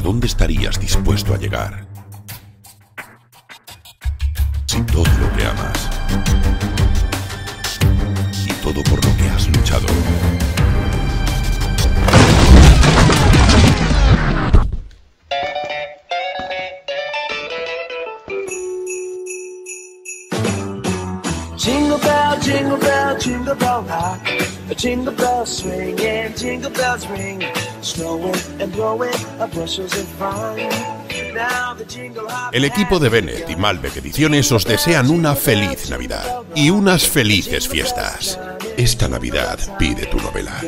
¿hasta dónde estarías dispuesto a llegar? Si todo lo que amas y todo por lo que has luchado Jingle bell, jingle bell, jingle bell rock. Jingle bells swing and jingle bells ring. Snowing and blowing up bushels of fun. Now the jingle hop El equipo de Bennett y Malbec Ediciones os desean una feliz Navidad y unas felices fiestas. Esta Navidad pide tu novela.